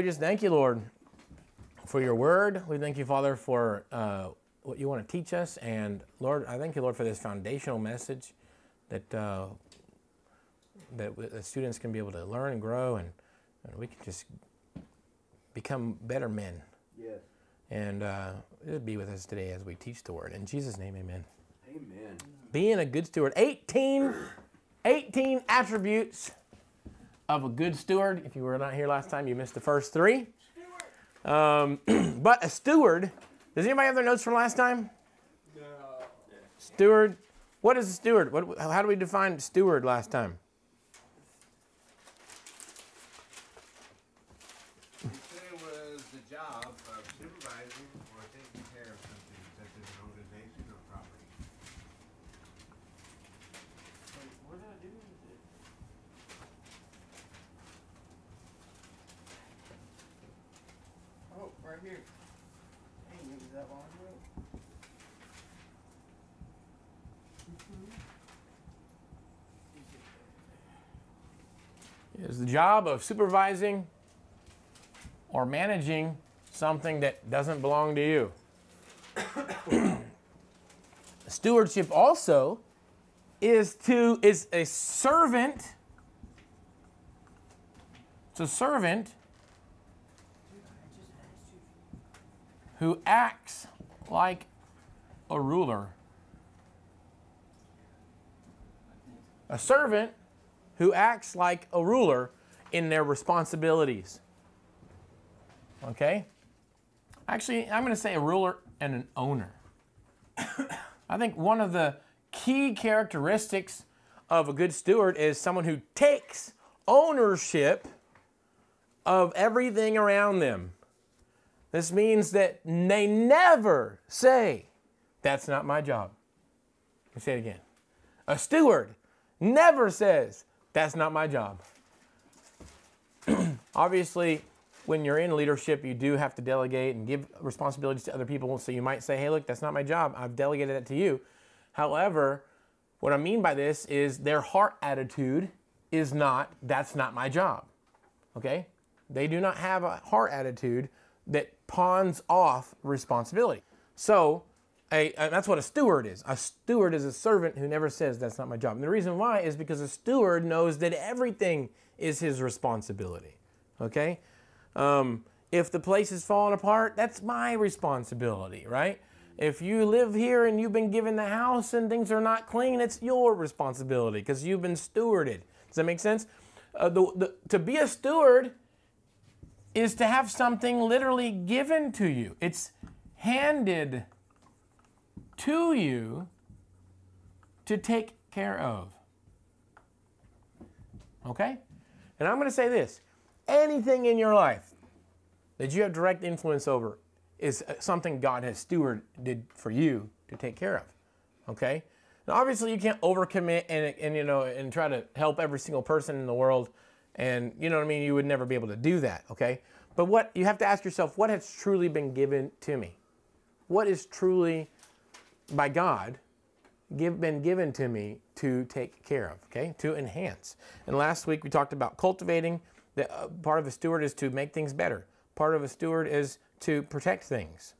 we just thank you, Lord, for your word. We thank you, Father, for uh, what you want to teach us. And Lord, I thank you, Lord, for this foundational message that uh, that the students can be able to learn and grow, and, and we can just become better men. Yes. And uh, just be with us today as we teach the word. In Jesus' name, amen. Amen. Being a good steward. 18, 18 attributes of a good steward. If you were not here last time, you missed the first three. Um, but a steward, does anybody have their notes from last time? No. Steward. What is a steward? What, how do we define steward last time? You said it was the job of supervising or taking care of something such as an organization or property. What did I do with it? Oh, right here. Hey, maybe that long ago. Is the job of supervising or managing something that doesn't belong to you. Stewardship also is to is a servant. It's a servant who acts like a ruler. A servant who acts like a ruler in their responsibilities. Okay? Actually, I'm going to say a ruler and an owner. I think one of the key characteristics of a good steward is someone who takes ownership of everything around them. This means that they never say, That's not my job. Let me say it again. A steward never says, That's not my job. Obviously, when you're in leadership, you do have to delegate and give responsibilities to other people. So you might say, hey, look, that's not my job. I've delegated that to you. However, what I mean by this is their heart attitude is not, that's not my job. Okay? They do not have a heart attitude that pawns off responsibility. So, a, a, that's what a steward is. A steward is a servant who never says, that's not my job. And the reason why is because a steward knows that everything is his responsibility. Okay? Um, if the place is falling apart, that's my responsibility, right? If you live here and you've been given the house and things are not clean, it's your responsibility because you've been stewarded. Does that make sense? Uh, the, the, to be a steward is to have something literally given to you. It's handed to you to take care of. Okay? And I'm going to say this anything in your life that you have direct influence over is uh, something God has stewarded for you to take care of. Okay? Now obviously you can't overcommit and, and you know and try to help every single person in the world and you know what I mean you would never be able to do that, okay? But what you have to ask yourself what has truly been given to me? What is truly by God give, been given to me to take care of, okay? To enhance. And last week we talked about cultivating the, uh, part of a steward is to make things better. Part of a steward is to protect things.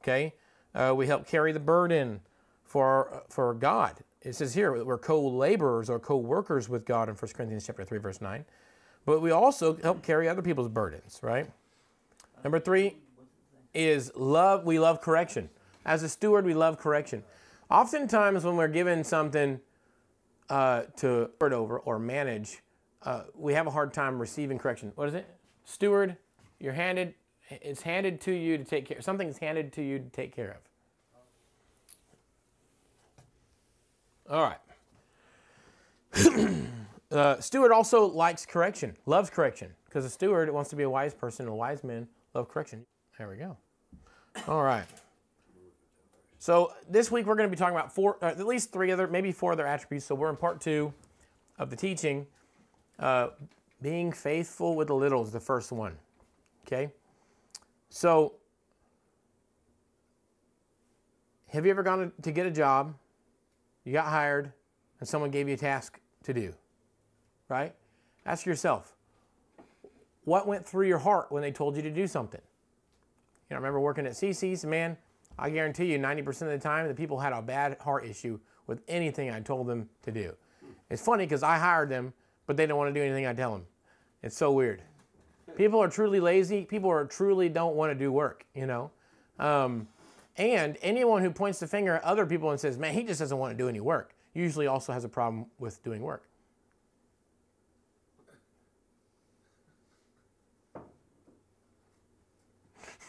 Okay, uh, we help carry the burden for for God. It says here we're co-laborers or co-workers with God in 1 Corinthians chapter 3 verse 9. But we also help carry other people's burdens, right? Number 3 is love we love correction. As a steward, we love correction. Oftentimes when we're given something uh, to steward over or manage, uh, we have a hard time receiving correction. What is it? Steward, you're handed, it's handed to you to take care Something's handed to you to take care of. All right. uh, steward also likes correction, loves correction, because a steward wants to be a wise person, and wise men love correction. There we go. All right. So this week we're going to be talking about four, uh, at least three other, maybe four other attributes. So we're in part two of the teaching. Uh, being faithful with the little is the first one. Okay? So, have you ever gone to get a job, you got hired, and someone gave you a task to do? Right? Ask yourself, what went through your heart when they told you to do something? You know, I remember working at CC's, man, I guarantee you 90% of the time the people had a bad heart issue with anything I told them to do. It's funny because I hired them, but they don't want to do anything I tell them. It's so weird. People are truly lazy. People are truly don't want to do work, you know. Um, and anyone who points the finger at other people and says, man, he just doesn't want to do any work, usually also has a problem with doing work.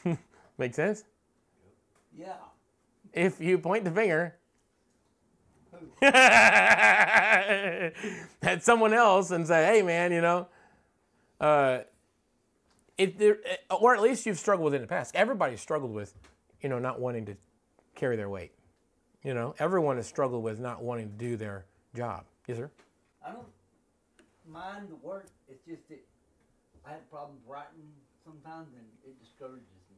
Make sense? Yeah. If you point the finger at someone else and say, hey, man, you know, uh, it, there, or at least you've struggled with it in the past. Everybody's struggled with, you know, not wanting to carry their weight. You know, everyone has struggled with not wanting to do their job. Yes, sir? I don't mind the work. It's just that I have problems writing sometimes, and it discourages me.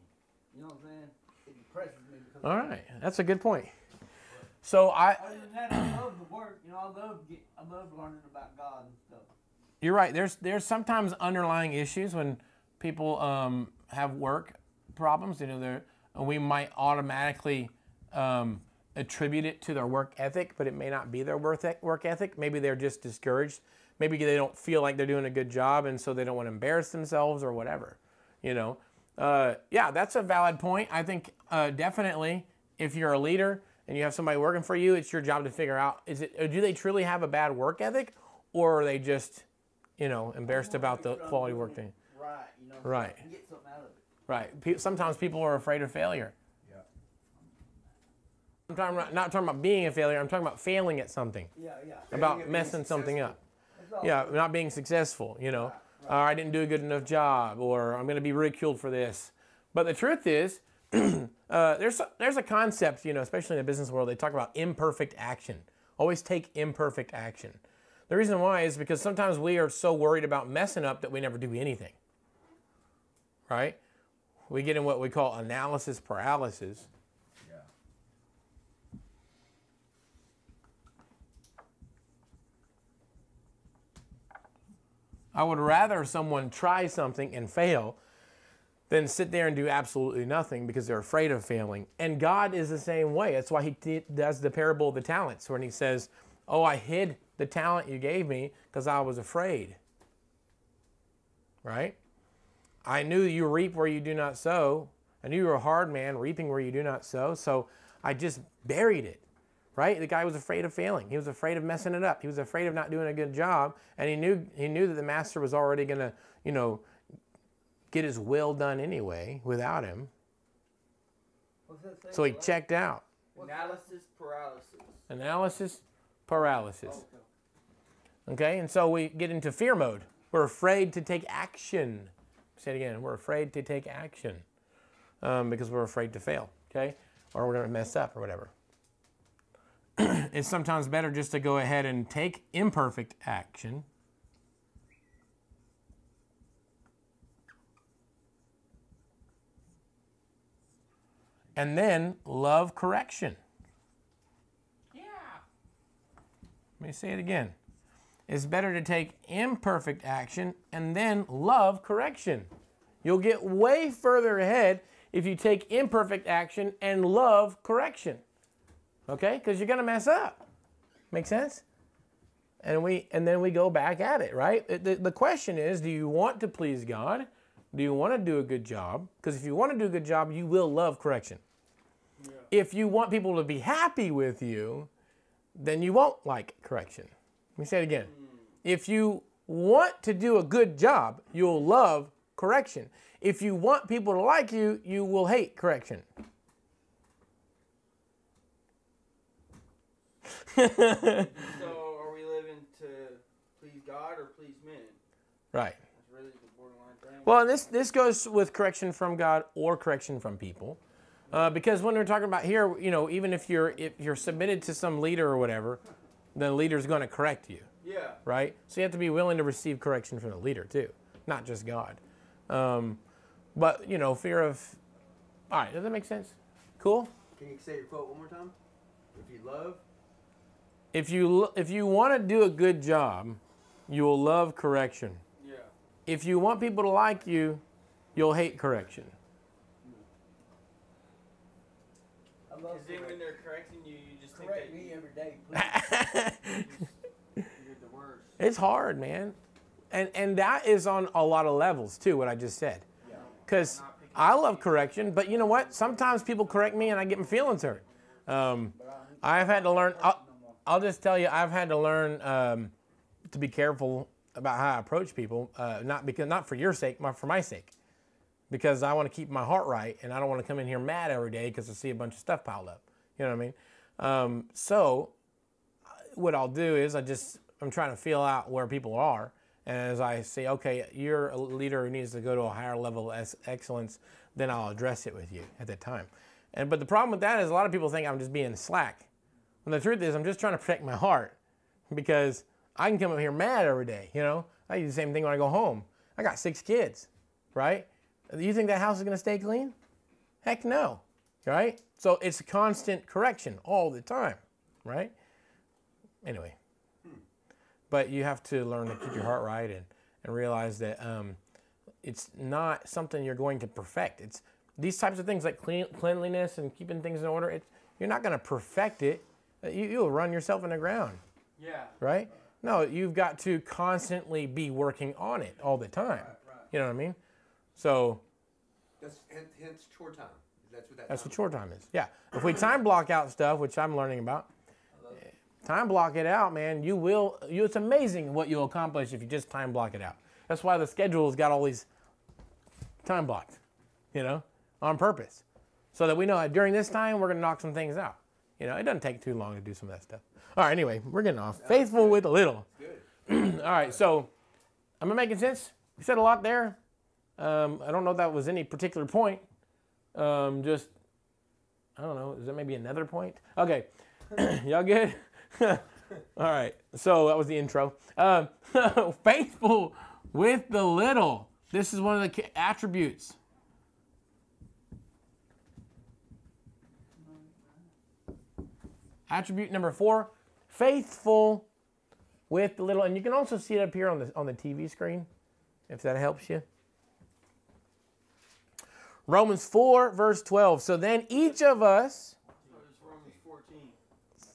You know what I'm saying? It depresses me because. All right. That's a good point. So I, Other than that, I love the work. You know, I love get, I love learning about God and stuff. You're right. There's there's sometimes underlying issues when people um, have work problems. You know, they're, and we might automatically um, attribute it to their work ethic, but it may not be their work work ethic. Maybe they're just discouraged. Maybe they don't feel like they're doing a good job, and so they don't want to embarrass themselves or whatever. You know, uh, yeah, that's a valid point. I think uh, definitely if you're a leader and you have somebody working for you, it's your job to figure out is it do they truly have a bad work ethic, or are they just you know embarrassed about the quality work thing? Right. You know. Right. And get something out of it. Right. Sometimes people are afraid of failure. Yeah. I'm talking about, not talking about being a failure. I'm talking about failing at something, Yeah. Yeah. about messing something up. Yeah, not being successful. You know, or I didn't do a good enough job, or I'm going to be ridiculed for this. But the truth is, uh, there's a, there's a concept, you know, especially in the business world, they talk about imperfect action. Always take imperfect action. The reason why is because sometimes we are so worried about messing up that we never do anything. Right? We get in what we call analysis paralysis. I would rather someone try something and fail than sit there and do absolutely nothing because they're afraid of failing. And God is the same way. That's why He does the parable of the talents when He says, Oh, I hid the talent you gave me because I was afraid. Right? I knew you reap where you do not sow. I knew you were a hard man, reaping where you do not sow. So I just buried it. Right? The guy was afraid of failing. He was afraid of messing it up. He was afraid of not doing a good job, and he knew he knew that the master was already going to, you know, get his will done anyway without him. What's that say? So he checked out. Analysis paralysis. Analysis paralysis. Okay. Okay, and so we get into fear mode. We're afraid to take action. Say it again. We're afraid to take action um, because we're afraid to fail. Okay, or we're going to mess up or whatever. it's sometimes better just to go ahead and take imperfect action. And then love correction. Yeah. Let me say it again. It's better to take imperfect action and then love correction. You'll get way further ahead if you take imperfect action and love correction. Okay? Because you're going to mess up. Make sense? And we and then we go back at it, right? The- The, the question is, do you want to please God? Do you want to do a good job? Because if you want to do a good job, you will love correction. If you want people to be happy with you, then you won't like correction. Let me say it again. Hmm. If you want to do a good job, you'll love correction. If you want people to like you, you will hate correction. So are we living to please God or please men? Right. That's really the borderline thing. Well, and this this goes with correction from God or correction from people, uh, because when we're talking about here, you know, even if you're if you're submitted to some leader or whatever, the leader's going to correct you. yeah. right? So you have to be willing to receive correction from the leader too, not just God. Um, but you know, fear of. All right, does that make sense? Cool. Can you say your quote one more time? If you love, If you if you want to do a good job, you will love correction. Yeah. if you want people to like you, you'll hate correction. I love Because then when they're correcting you, you just think correct that me every day, please. you're the worst. It's hard, man. And and that is on a lot of levels too, what I just said. Yeah. Because I love correction, but you know what? Sometimes people correct me and I get my feelings hurt. Um, I, I've had to learn. I'll, no more. I'll just tell you, I've had to learn um, to be careful about how I approach people. Uh, not because, not for your sake, my, for my sake, because I want to keep my heart right, and I don't want to come in here mad every day because I see a bunch of stuff piled up. You know what I mean? Um, so, what I'll do is I just I'm trying to feel out where people are, and as I say, okay, you're a leader who needs to go to a higher level of excellence, then I'll address it with you at that time. And but the problem with that is a lot of people think I'm just being slack. When the truth is, I'm just trying to protect my heart because I can come up here mad every day. You know, I do the same thing when I go home. I got six kids, right? You think that house is going to stay clean? Heck no, right? So it's a constant correction all the time, right? Anyway, but you have to learn to keep your heart right and, and realize that um, it's not something you're going to perfect. It's these types of things like clean, cleanliness and keeping things in order. It's, you're not going to perfect it. Uh, You, you'll run yourself in the ground, Yeah. right? No, you've got to constantly be working on it all the time. Right, right. You know what I mean? So That's hence, hence chore time. That's what that. that's time what chore time is. Yeah. If we time block out stuff, which I'm learning about, time block it out, man. You will. You, it's amazing what you'll accomplish if you just time block it out. That's why the schedule's got all these time blocks, you know, on purpose, so that we know that during this time we're gonna knock some things out. You know, it doesn't take too long to do some of that stuff. All right. Anyway, we're getting off. Faithful with a little. Good. All right. So, am I making sense? You said a lot there. Um, I don't know if that was any particular point. Um, just, I don't know. Is that maybe another point? Okay. Y'all good? All right. So that was the intro. Um, faithful with the little. This is one of the attributes. Attribute number four, faithful with the little, and you can also see it up here on the on the TV screen, if that helps you. Romans 4, verse 12. So then each of us, Romans 14.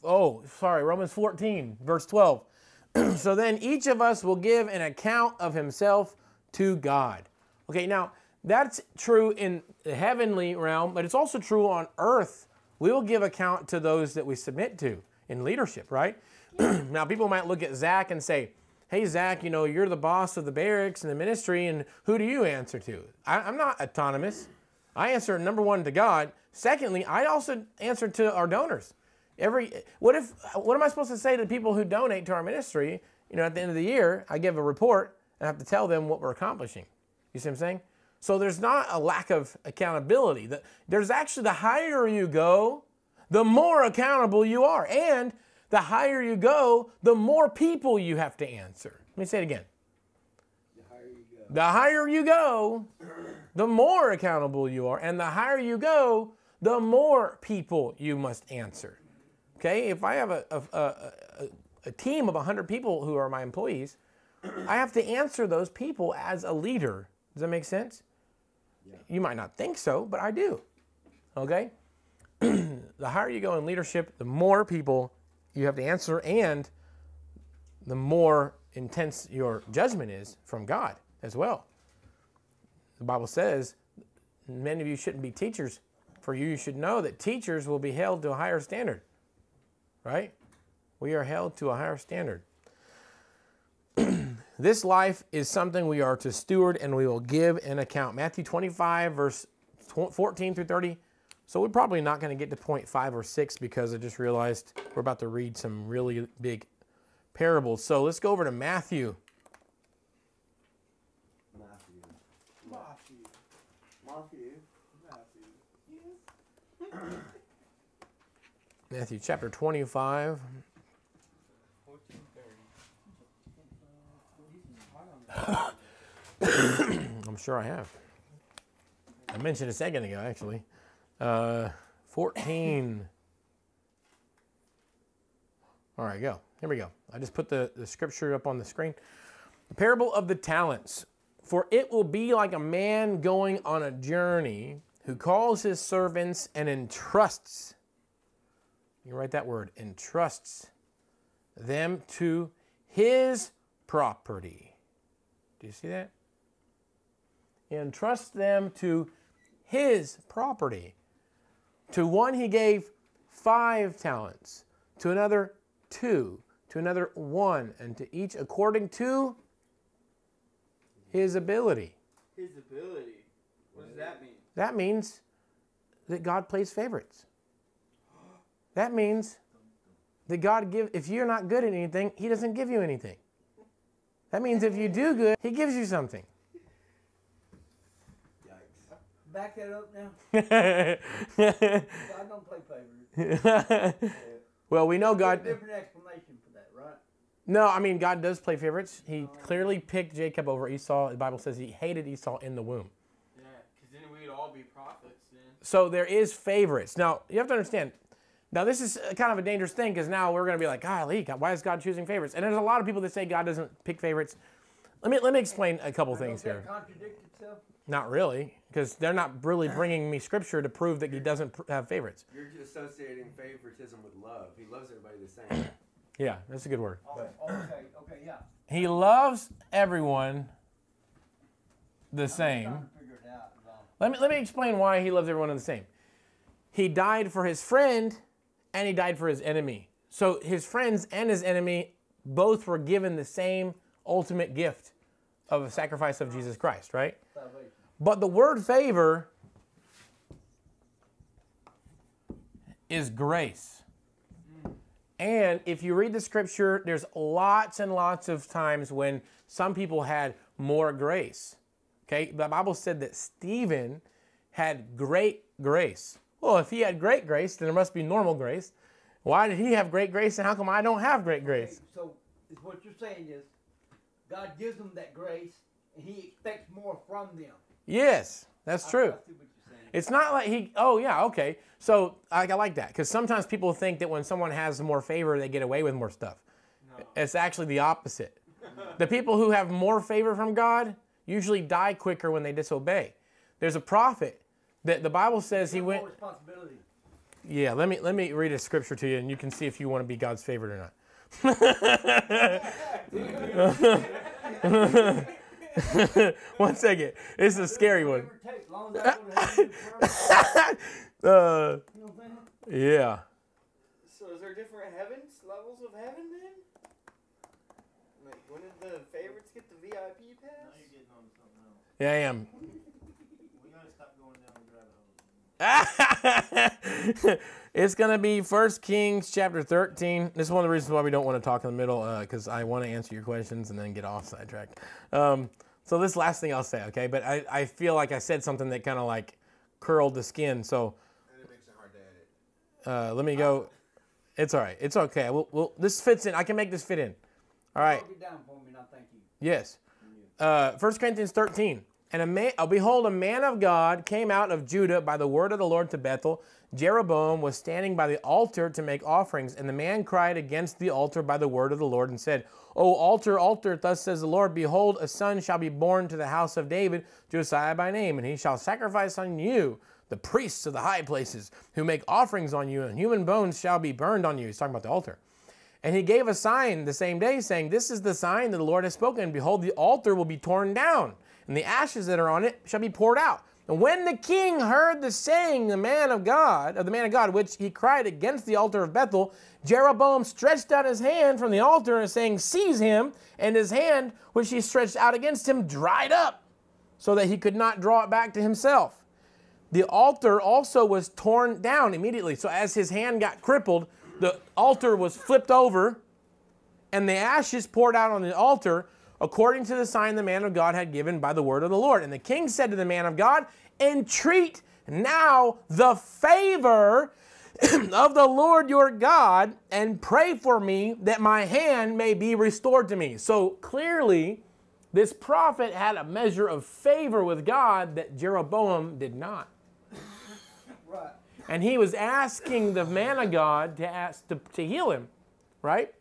oh, sorry, Romans 14, verse 12. so then each of us will give an account of himself to God. Okay, now that's true in the heavenly realm, but it's also true on earth. We will give account to those that we submit to in leadership, right? now, people might look at Zach and say, Hey, Zach, you know, you're the boss of the barracks and the ministry, and who do you answer to? I, I'm not autonomous. I answer number one to God. Secondly, I also answer to our donors. Every what if what am I supposed to say to the people who donate to our ministry? You know, at the end of the year, I give a report and I have to tell them what we're accomplishing. You see what I'm saying? So there's not a lack of accountability. There's actually the higher you go, the more accountable you are, and the higher you go, the more people you have to answer. Let me say it again. The higher you go. The higher you go, the more accountable you are. And the higher you go, the more people you must answer. Okay? If I have a, a, a, a, a team of 100 people who are my employees, I have to answer those people as a leader. Does that make sense? You might not think so, but I do. Okay? the higher you go in leadership, the more people you have to answer, and the more intense your judgment is from God as well. The Bible says many of you shouldn't be teachers, for you should know that teachers will be held to a higher standard. Right? We are held to a higher standard. This life is something we are to steward and we will give an account. Matthew 25, verse 14 through 30. So we're probably not going to get to point five or six because I just realized we're about to read some really big parables. So let's go over to Matthew. Matthew. Matthew. Matthew. Matthew. Matthew chapter 25. I'm sure I have. I mentioned a second ago, actually. Uh, 14. All right, go. Here we go. I just put the, the scripture up on the screen. The parable of the talents. For it will be like a man going on a journey who calls his servants and entrusts, you write that word, entrusts them to his property. Do you see that? He entrusts them to his property. To one he gave five talents, to another two, to another one, and to each according to his ability. His ability. What does that mean? That means that God plays favorites. That means that God give if you're not good at anything, he doesn't give you anything. That means if you do good, he gives you something. Yikes. Back that up now. God don't play favorites. well, we know There's a God Different explanation for that, right? No, I mean God does play favorites. He oh, clearly picked Jacob over Esau. The Bible says he hated Esau in the womb. Yeah, because then we'd all be prophets then. So there is favorites. Now, you have to understand. Now, this is uh, kind of a dangerous thing because now we're going to be like, golly, God, why is God choosing favorites? And there's a lot of people that say God doesn't pick favorites. Let me let me explain a couple things here. contradict itself? Not really, because they're not really bringing me scripture to prove that He doesn't have favorites. You're just associating favoritism with love. He loves everybody the same. Yeah, that's a good word. Oh, okay, okay, yeah. He loves everyone the same. trying to figure it out. Let me, let me explain why he loves everyone the same. He died for his friend and he died for his enemy. So his friends and his enemy both were given the same ultimate gift of a sacrifice of Jesus Christ, right? But the word favor is grace. And if you read the scripture, there's lots and lots of times when some people had more grace. Okay? The Bible said that Stephen had great grace. Well, if he had great grace, then there must be normal grace. Why did he have great grace and how come I don't have great Okay, grace? so is what you're saying is God gives them that grace and he expects more from them. Yes, that's I- true. I see what you're saying. It's not like he. Oh yeah, okay. So I, I like that because sometimes people think that when someone has more favor, they get away with more stuff. It's actually the opposite. the people who have more favor from God usually die quicker when they disobey. There's a prophet that the Bible says he went. responsibility. Yeah, let me let me read a scripture to you, and you can see if you want to be God's favorite or not. one second. This is a scary one. Whatever it takes, as long as I go to heaven first, Uh, you know what I'm saying? yeah. So is there different heavens, levels of heaven then? Like when did the favorites get the VIP pass? Now you're getting on to something else. Yeah, I am. We gotta stop going down the rabbit hole. it's going to be First Kings chapter 13. This is one of the reasons why we don't want to talk in the middle because I want to answer your questions and then get off sidetracked. Um, so this last thing I'll say, okay? But I, I feel like I said something that kind of like curled the skin. So And it makes it hard to edit. uh, let me go. It's all right. It's okay. We'll, we'll, this fits in. I can make this fit in. All right. Down for me, now thank you. Yes. Uh, 1 Corinthians 13. And a man, oh, uh, behold, a man of God came out of Judah by the word of the Lord to Bethel. Jeroboam was standing by the altar to make offerings, and the man cried against the altar by the word of the Lord and said, O altar, altar, thus says the Lord, behold, a son shall be born to the house of David, Josiah by name, and he shall sacrifice on you the priests of the high places, who make offerings on you, and human bones shall be burned on you. He's talking about the altar. And he gave a sign the same day, saying, This is the sign that the Lord has spoken. Behold, the altar will be torn down, and the ashes that are on it shall be poured out. And when the king heard the saying, the man of God, of the man of God, which he cried against the altar of Bethel, Jeroboam stretched out his hand from the altar and saying, Seize him, and his hand which he stretched out against him dried up, so that he could not draw it back to himself. The altar also was torn down immediately. So as his hand got crippled, the altar was flipped over, and the ashes poured out on the altar according to the sign the man of God had given by the word of the Lord. And the king said to the man of God, Entreat now the favor of the Lord your God and pray for me that my hand may be restored to me. So clearly, this prophet had a measure of favor with God that Jeroboam did not. Right. And he was asking the man of God to ask to, to heal him, right?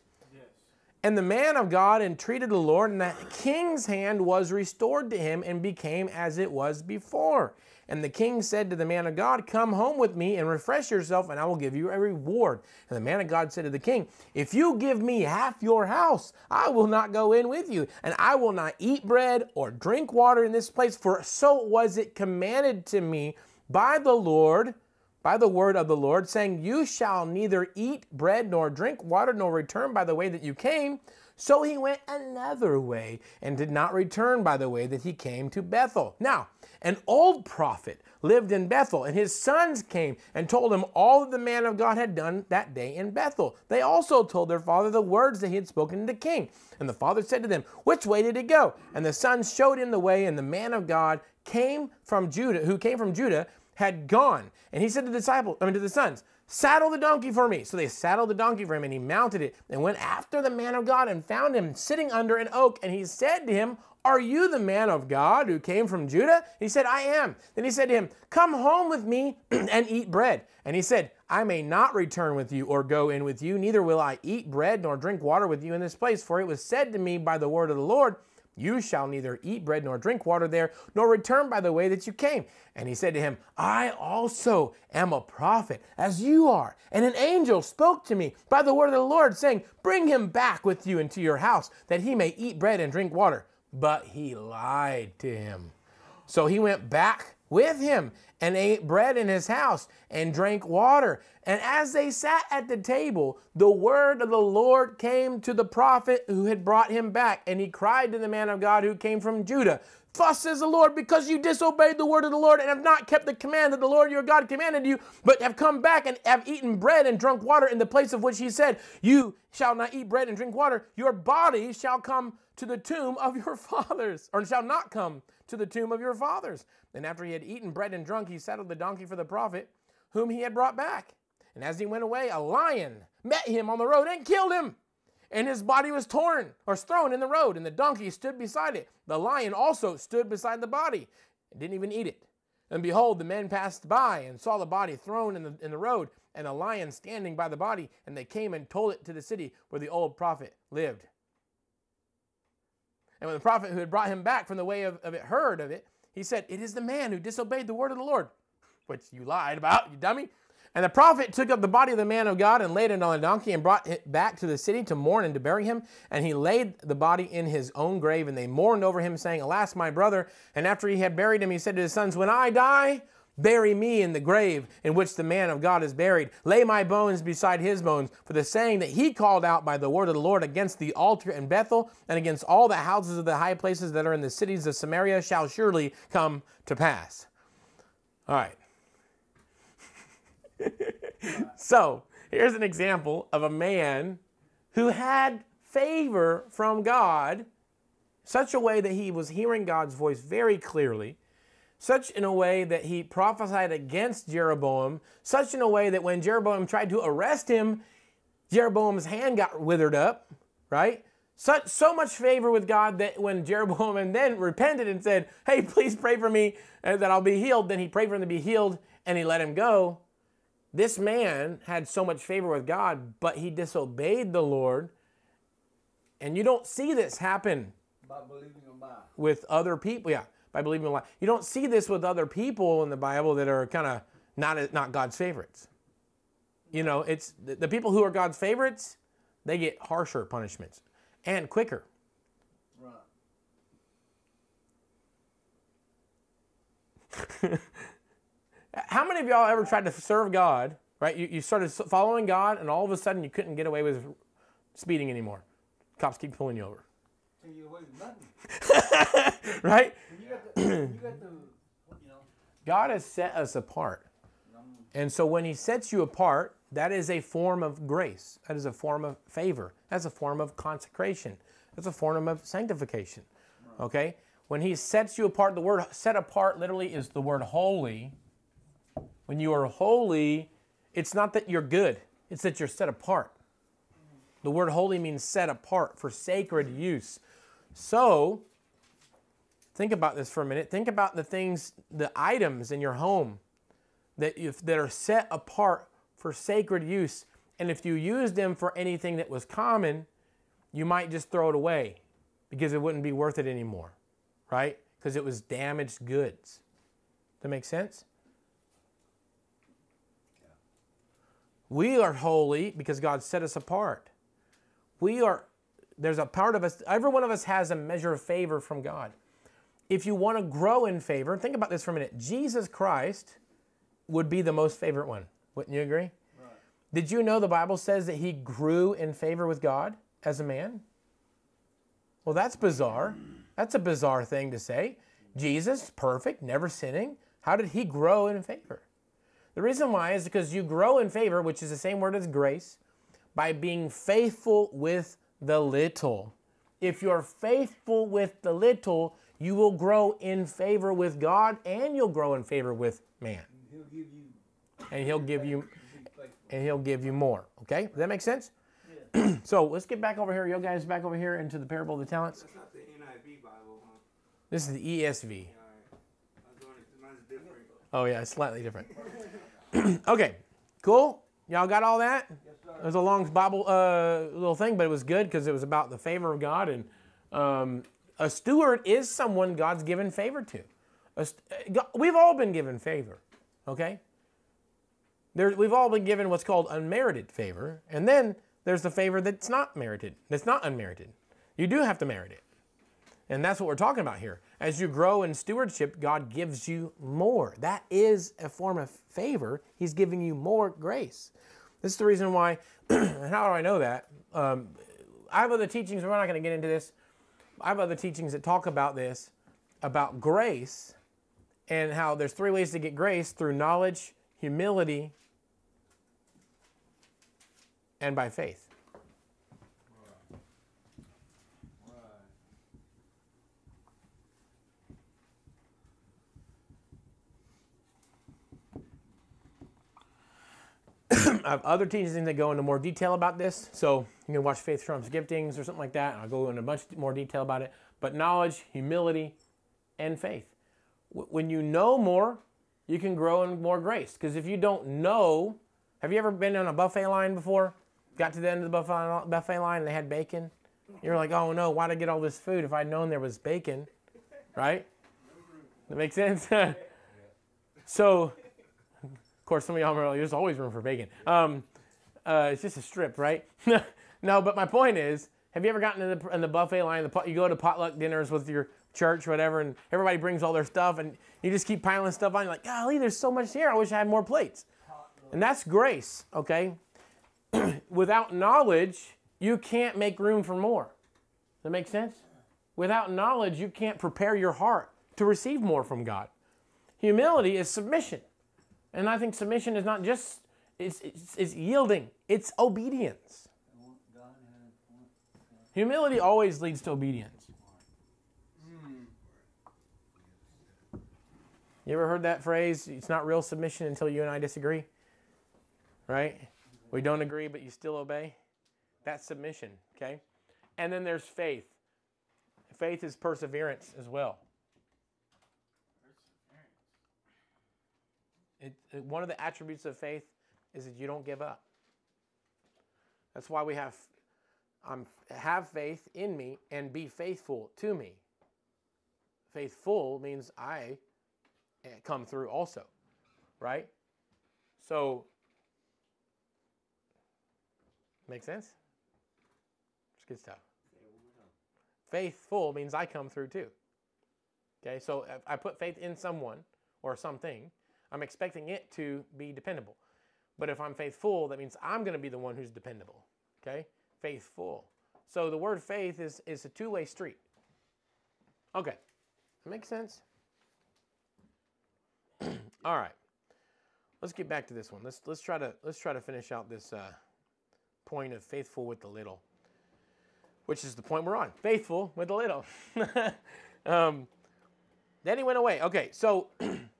And the man of God entreated the Lord, and the king's hand was restored to him and became as it was before. And the king said to the man of God, Come home with me and refresh yourself, and I will give you a reward. And the man of God said to the king, If you give me half your house, I will not go in with you, and I will not eat bread or drink water in this place, for so was it commanded to me by the Lord by the word of the Lord, saying, You shall neither eat bread nor drink water nor return by the way that you came. So he went another way and did not return by the way that he came to Bethel. Now, an old prophet lived in Bethel, and his sons came and told him all that the man of God had done that day in Bethel. They also told their father the words that he had spoken to the king. And the father said to them, Which way did he go? And the sons showed him the way, and the man of God came from Judah, who came from Judah, had gone. And he said to the disciples, I mean to the sons, saddle the donkey for me. So they saddled the donkey for him and he mounted it and went after the man of God and found him sitting under an oak. And he said to him, Are you the man of God who came from Judah? He said, I am. Then he said to him, Come home with me and eat bread. And he said, I may not return with you or go in with you, neither will I eat bread nor drink water with you in this place. For it was said to me by the word of the Lord, you shall neither eat bread nor drink water there, nor return by the way that you came. And he said to him, I also am a prophet, as you are. And an angel spoke to me by the word of the Lord, saying, Bring him back with you into your house, that he may eat bread and drink water. But he lied to him. So he went back with him and ate bread in his house and drank water. And as they sat at the table, the word of the Lord came to the prophet who had brought him back. And he cried to the man of God who came from Judah, Thus says the Lord, because you disobeyed the word of the Lord and have not kept the command that the Lord your God commanded you, but have come back and have eaten bread and drunk water in the place of which he said, You shall not eat bread and drink water, your body shall come to the tomb of your fathers, or shall not come to the tomb of your fathers. And after he had eaten bread and drunk, he saddled the donkey for the prophet, whom he had brought back. And as he went away, a lion met him on the road and killed him and his body was torn or thrown in the road, and the donkey stood beside it. The lion also stood beside the body and didn't even eat it. And behold, the men passed by and saw the body thrown in the, in the road, and the lion standing by the body, and they came and told it to the city where the old prophet lived. And when the prophet who had brought him back from the way of, of it heard of it, he said, It is the man who disobeyed the word of the Lord, which you lied about, you dummy. And the prophet took up the body of the man of God and laid it on a donkey and brought it back to the city to mourn and to bury him. And he laid the body in his own grave, and they mourned over him, saying, Alas, my brother. And after he had buried him, he said to his sons, When I die, bury me in the grave in which the man of God is buried. Lay my bones beside his bones. For the saying that he called out by the word of the Lord against the altar in Bethel and against all the houses of the high places that are in the cities of Samaria shall surely come to pass. All right. so here's an example of a man who had favor from God, such a way that he was hearing God's voice very clearly, such in a way that he prophesied against Jeroboam, such in a way that when Jeroboam tried to arrest him, Jeroboam's hand got withered up, right? Such so much favor with God that when Jeroboam and then repented and said, "Hey, please pray for me uh, that I'll be healed," then he prayed for him to be healed and he let him go. This man had so much favor with God, but he disobeyed the Lord. And you don't see this happen By believing a lie. with other people. Yeah, by believing a lie. You don't see this with other people in the Bible that are kind of not not God's favorites. You know, it's the, the people who are God's favorites, they get harsher punishments and quicker. Right. How many of y'all ever tried to serve God, right? You, you started following God, and all of a sudden you couldn't get away with speeding anymore. Cops keep pulling you over, Take you away nothing. right? When you got the, you got the, you know, God has set us apart. And so when He sets you apart, that is a form of grace. That is a form of favor. That's a form of consecration. That's a form of sanctification. Okay? When He sets you apart, the word set apart literally is the word holy. When you are holy, it's not that you're good, it's that you're set apart. The word holy means set apart for sacred use. So, think about this for a minute. Think about the things, the items in your home that, if, that are set apart for sacred use. And if you use them for anything that was common, you might just throw it away because it wouldn't be worth it anymore, right? Because it was damaged goods. Does That make sense? We are holy because God set us apart. We are, there's a part of us, every one of us has a measure of favor from God. If you want to grow in favor, think about this for a minute. Jesus Christ would be the most favorite one. Wouldn't you agree? Did you know the Bible says that he grew in favor with God as a man? Well, that's bizarre. That's a bizarre thing to say. Jesus, perfect, never sinning. How did he grow in favor? The reason why is because you grow in favor, which is the same word as grace, by being faithful with the little. If you're faithful with the little, you will grow in favor with God and you'll grow in favor with man. He'll give you And he'll give you and he'll give you more. Okay? Does that make sense? so let's get back over here. You guys back over here into the parable of the talents. That's not the NIV Bible, huh? This is the ESV. All right. I'm doing it. Mine's different. Oh yeah, it's slightly different. okay, cool. Y'all got all that? Yes, sir. It was a long Bible uh, little thing, but it was good because it was about the favor of God. And um, a steward is someone God's given favor to. God- we've all been given favor, okay? There, we've all been given what's called unmerited favor, and then there's the favor that's not merited, that's not unmerited. You do have to merit it. And that's what we're talking about here. As you grow in stewardship, God gives you more. That is a form of favor. He's giving you more grace. This is the reason why, how do I know that? Um, I have other teachings, we're not going to get into this. I have other teachings that talk about this, about grace, and how there's three ways to get grace through knowledge, humility, and by faith. I have other teachings that go into more detail about this. So you can watch Faith Trumps Giftings or something like that. I'll go into a bunch more detail about it. But knowledge, humility, and faith. When you know more, you can grow in more grace. Because if you don't know, have you ever been on a buffet line before? Got to the end of the buffet, line and they had bacon? You're like, oh no, why'd I get all this food if I'd known there was bacon? Right? That makes sense? so, course, some of y'all are like, there's always room for bacon. Um, uh, it's just a strip, right? no, but my point is, have you ever gotten in the, in the buffet line? The, you go to potluck dinners with your church, whatever, and everybody brings all their stuff, and you just keep piling stuff on. You're like, golly, there's so much here. I wish I had more plates. And that's grace, okay? Without knowledge, you can't make room for more. Does that make sense? Without knowledge, you can't prepare your heart to receive more from God. Humility is submission. And I think submission is not just it's, it's, it's yielding, it's obedience. Humility always leads to obedience. You ever heard that phrase? It's not real submission until you and I disagree. Right? We don't agree, but you still obey. That's submission, okay? And then there's faith. Faith is perseverance as well. It, it- one of the attributes of faith is that you don't give up. That's why we have um, have faith in me and be faithful to me. Faithful means I eh, come through also, right? So, make sense? It's good stuff. Faithful means I come through too. Okay, so if I put faith in someone or something, I'm expecting it to be dependable. But if I'm faithful, that means I'm going to be the one who's dependable. Okay? Faithful. So the word faith is, is a two way street. Okay. That makes sense? All right. Let's get back to this one. Let's let's try to let's try to finish out this uh, point of faithful with the little, which is the point we're on. Faithful with the little. um, then he went away. Okay, so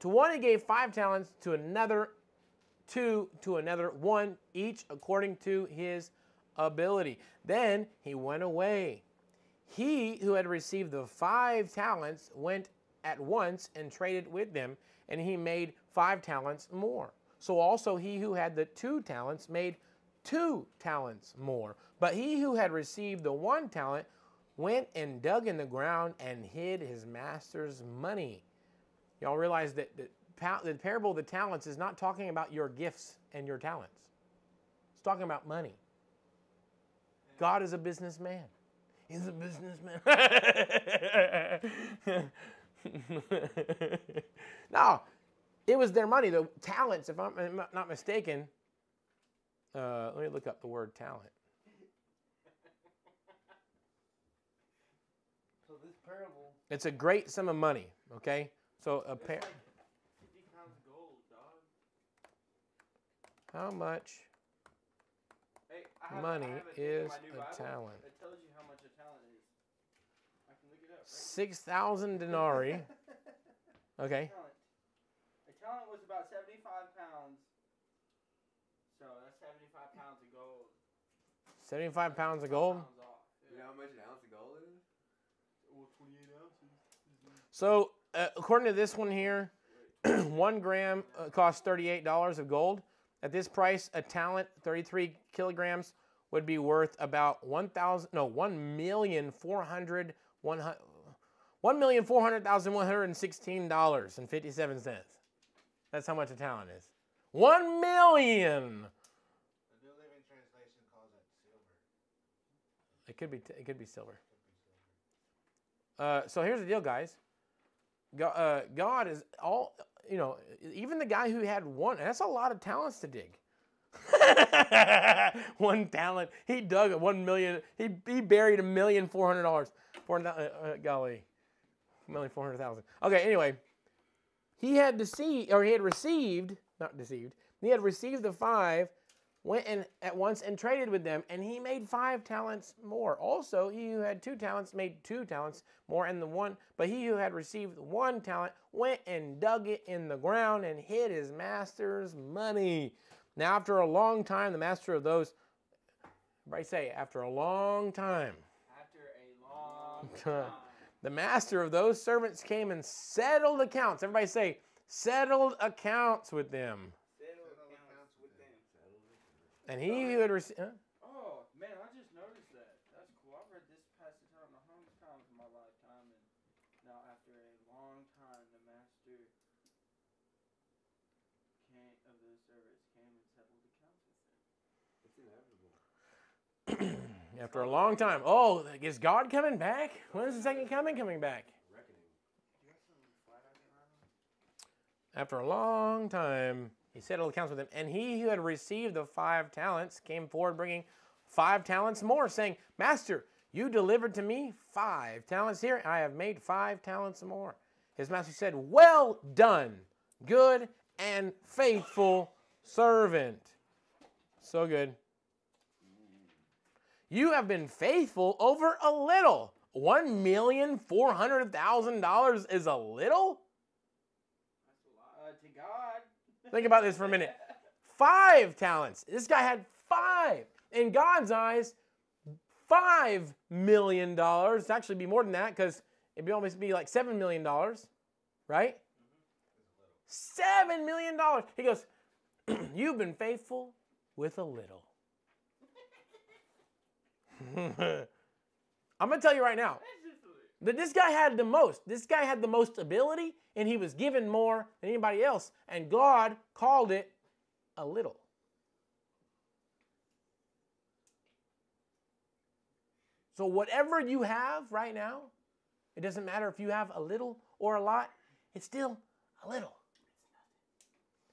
to one he gave five talents, to another two, to another one, each according to his ability. Then he went away. He who had received the five talents went at once and traded with them, and he made five talents more. So also he who had the two talents made two talents more. But he who had received the one talent went and dug in the ground and hid his master's money. Y'all realize that the, the parable of the talents is not talking about your gifts and your talents, it's talking about money. God is a businessman. He's a businessman. no, it was their money. The talents, if I'm not mistaken, uh, let me look up the word talent. So this parable, It's a great sum of money, okay? So a It's par- like 50 pounds of gold, dog. how much Hey, I have, money I have a is a Bible talent? That tells you how much a talent is. I can look it up. Right? 6,000 denarii. Okay. Talent. A talent was about 75 pounds. So that's 75 pounds of gold. 75 pounds of gold. Pounds off. You know how much an ounce of gold is? Well, 28 ounces. So, uh, according to this one here, one gram uh, costs $38 of gold. At this price, a talent, 33 kilograms, would be worth about 1,000, no, 1,400, 1,400,116 and 57. That's how much a talent is. One million. The New Living Translation calls it silver. It could be. It could be silver. Uh, so here's the deal, guys. God, uh, God is all. You know, even the guy who had one. That's a lot of talents to dig. one talent. He dug at one million. He he buried a million four hundred dollars. Four uh, uh, golly, million four hundred thousand. Okay. Anyway, he had deceived, or he had received, not deceived. He had received the five went and at once and traded with them, and he made five talents more. Also, he who had two talents made two talents more, and the one, but he who had received one talent went and dug it in the ground and hid his master's money. Now, after a long time, the master of those, everybody say, after a long time, After a long Time. time. the master of those servants came and settled accounts. Everybody say, settled accounts with them. Settle accounts with them. And he who had received, Oh, man, I just noticed that. That's cool. I've read this passage out a hundred times in my lifetime, and now after a long time, the master came of those servants came and settled accounts with them. It's inevitable. After a long time. Oh, is God coming back? When is the second coming coming back? After a long time, he settled accounts with him. And he who had received the five talents came forward bringing five talents more, saying, Master, you delivered to me five talents here. I have made five talents more. His master said, Well done, good and faithful servant. So good. You have been faithful over a little. One million four hundred thousand dollars is a little? Uh, to God. Think about this for a minute. Five talents. This guy had five. In God's eyes, five million dollars. It's actually be more than that because it'd be almost be like seven million dollars, right? Seven million dollars. He goes, You've been faithful with a little. I'm gonna tell you right now that this guy had the most. This guy had the most ability, and he was given more than anybody else. And God called it a little. So, whatever you have right now, it doesn't matter if you have a little or a lot, it's still a little.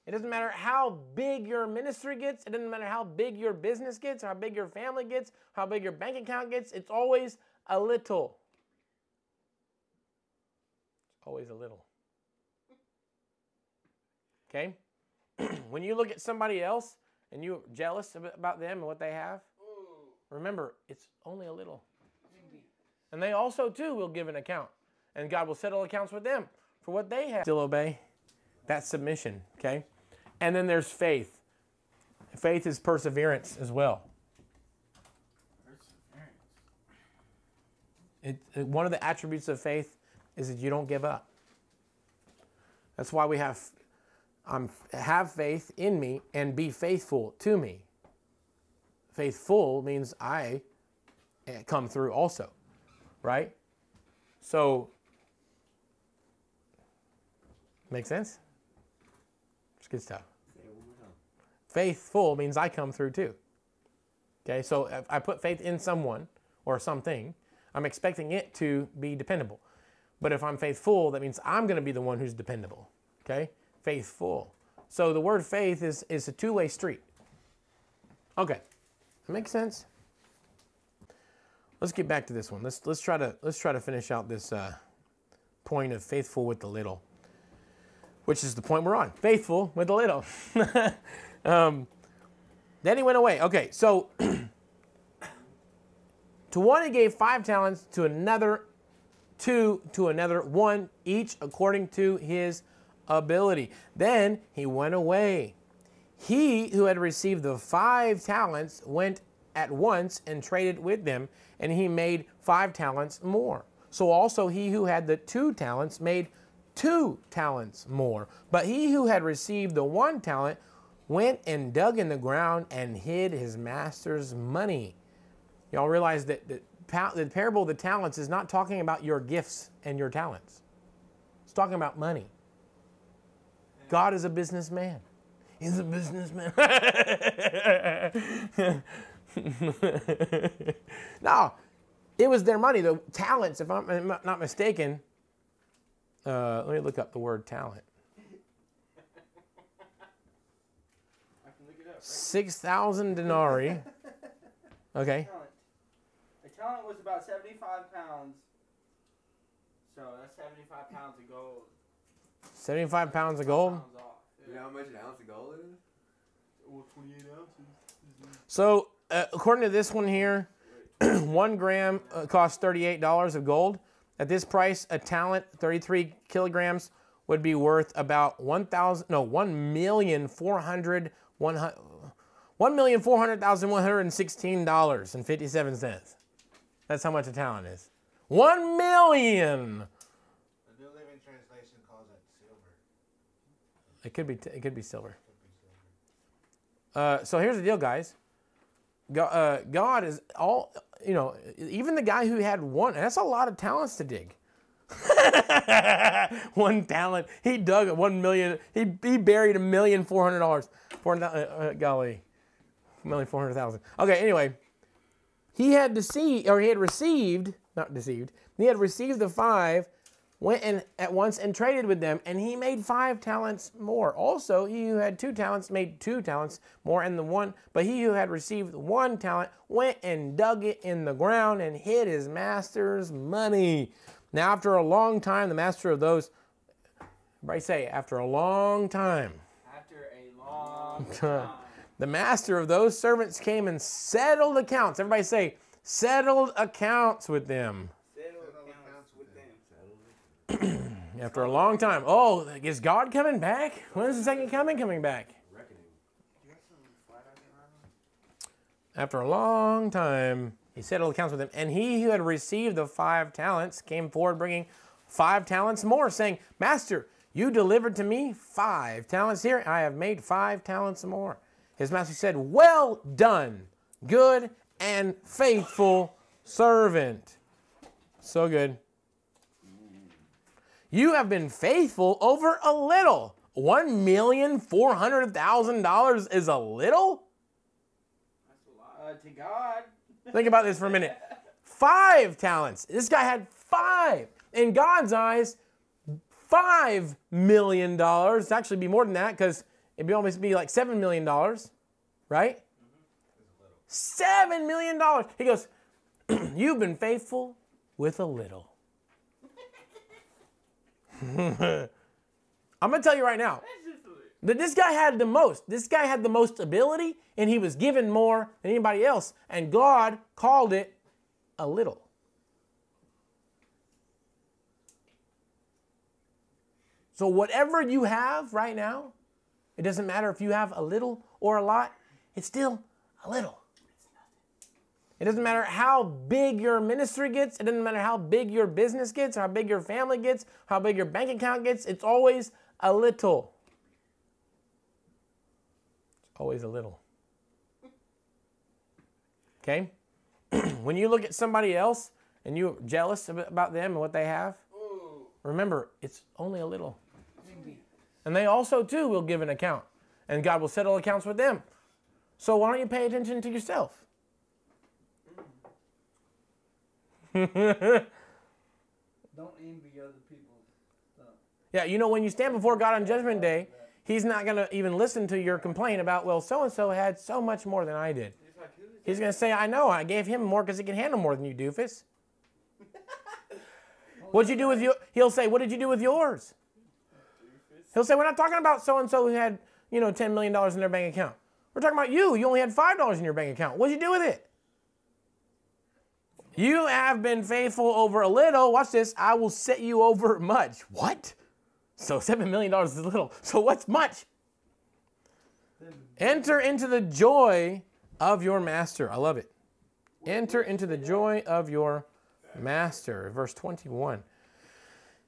It doesn't matter how big your ministry gets, it doesn't matter how big your business gets, how big your family gets, how big your bank account gets, it's always a little. Always a little. Okay? when you look at somebody else and you're jealous about them and what they have, remember, it's only a little. And they also, too, will give an account. And God will settle accounts with them for what they have. Still obey. That's submission, okay? And then there's faith. Faith is perseverance as well. Perseverance. It, it- one of the attributes of faith is that you don't give up. That's why we have um, have faith in me and be faithful to me. faithful means I eh, come through also, right? So, make sense? It's good stuff. Faithful means I come through too. Okay, so if I put faith in someone or something, I'm expecting it to be dependable. But if I'm faithful, that means I'm going to be the one who's dependable. Okay, faithful. So the word faith is, is a two way street. Okay, that makes sense. Let's get back to this one. Let's let's try to let's try to finish out this uh, point of faithful with the little, which is the point we're on. Faithful with the little. um, then he went away. Okay, so to one he gave five talents, to another two, to another one, each according to his ability. Then he went away. He who had received the five talents went at once and traded with them, and he made five talents more. So also he who had the two talents made two talents more. But he who had received the one talent went and dug in the ground and hid his master's money. Y'all realize that pa- the parable of the talents is not talking about your gifts and your talents, it's talking about money. God is a businessman. He's a businessman. no, it was their money. The talents, if I'm not mistaken, uh, let me look up the word talent. I can look it up. Right? 6,000 denarii. Okay. Talent. Was about 75 pounds. So that's 75 pounds of gold. 75 pounds of gold. Pounds off. You know how much an ounce of gold is? Well, 28 ounces. So, uh, according to this one here, one gram uh, costs $38 of gold. At this price, a talent, 33 kilograms, would be worth about 1,000, no, 1,400, 1,400,116 dollars and 57 cents. That's how much a talent is. One million. The New Living Translation calls it silver. It could be. It could be silver. Could be silver. Uh, so here's the deal, guys. God, uh, God is all, you know, even the guy who had one, that's a lot of talents to dig. one talent. He dug one million, he, he buried a million four hundred dollars. Four uh, uh, golly, million four hundred thousand. Okay, anyway, he had deceived, or he had received, not deceived, he had received the five, went and at once and traded with them, and he made five talents more. Also, he who had two talents made two talents more, and the one, but he who had received one talent went and dug it in the ground and hid his master's money. Now, after a long time, the master of those, everybody say, after a long time, After a long time. The master of those servants came and settled accounts. Everybody say, settled accounts with them. Accounts with them. After a long time. Oh, is God coming back? When's the second coming coming back? After a long time, he settled accounts with them. And he who had received the five talents came forward bringing five talents more, saying, Master, you delivered to me five talents here. I have made five talents more. His master said, Well done, good and faithful servant. So good. You have been faithful over a little. One million four hundred thousand dollars is a little? That's a lot. Uh, to God. Think about this for a minute. Five talents. This guy had five. In God's eyes, five million dollars. It's actually be more than that because it'd be almost be like seven million dollars, right? Seven million dollars. He goes, You've been faithful with a little. I'm gonna tell you right now that this guy had the most. This guy had the most ability, and he was given more than anybody else. And God called it a little. So, whatever you have right now, it doesn't matter if you have a little or a lot, it's still a little. It doesn't matter how big your ministry gets, it doesn't matter how big your business gets, how big your family gets, how big your bank account gets, it's always a little. It's always a little. Okay? when you look at somebody else and you're jealous about them and what they have, remember, it's only a little. And they also, too, will give an account. And God will settle accounts with them. So why don't you pay attention to yourself? Don't envy other people's stuff. Yeah, you know, when you stand before God on Judgment Day, He's not going to even listen to your complaint about, well, so and so had so much more than I did. He's like, who is He's going to say, I know, I gave him more because he can handle more than you, doofus. What'd you do with your? He'll say, What did you do with yours? He'll say, We're not talking about so and so who had, you know, $10 million in their bank account. We're talking about you. You only had $5 in your bank account. What'd you do with it? You have been faithful over a little. Watch this. I will set you over much. What? So $7 million is little. So what's much? Enter into the joy of your master. I love it. Enter into the joy of your master. Verse 21.